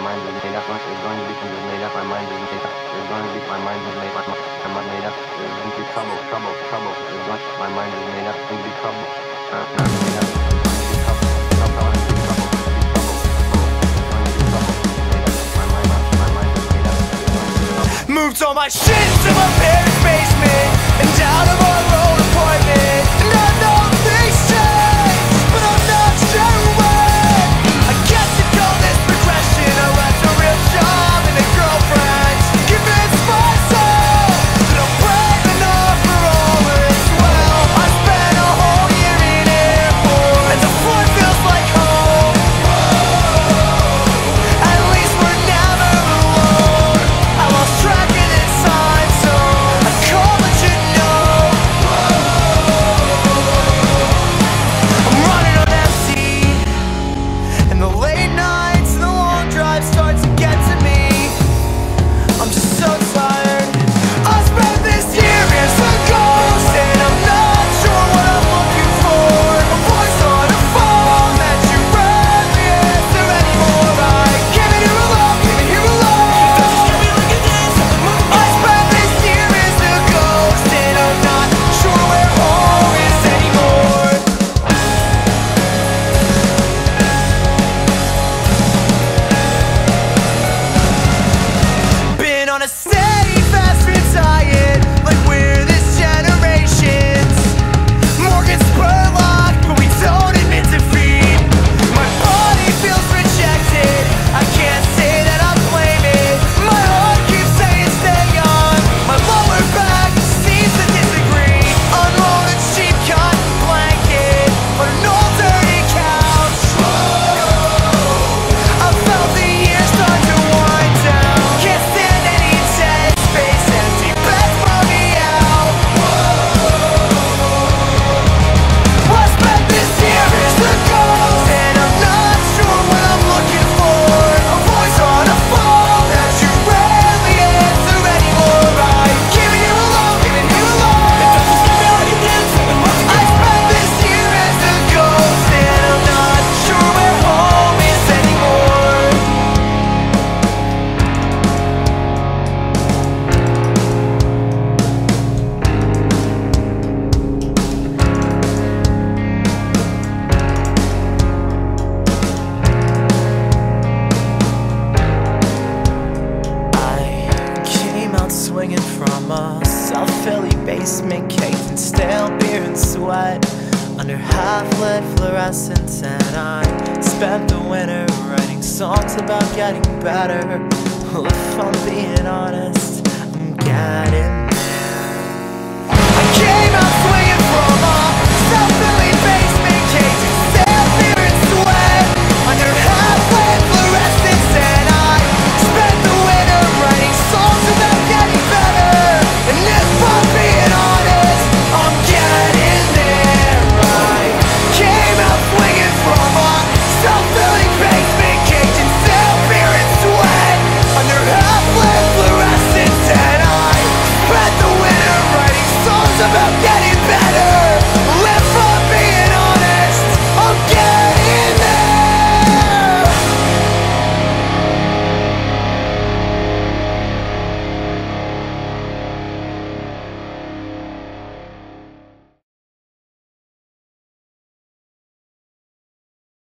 mind is made up. It's going to be made up. My mind is made up. It's going to be my mind is made up. My mind made up. It's going to be trouble, trouble, trouble. It's going my mind is made up. It's going to be trouble. Uh, made up. Moved all my shit to my parents' basement and out of our own apartment. swinging from a South Philly basement caked in stale beer and sweat. Under half-lit fluorescents and I spent the winter writing songs about getting better. Well, if I'm being honest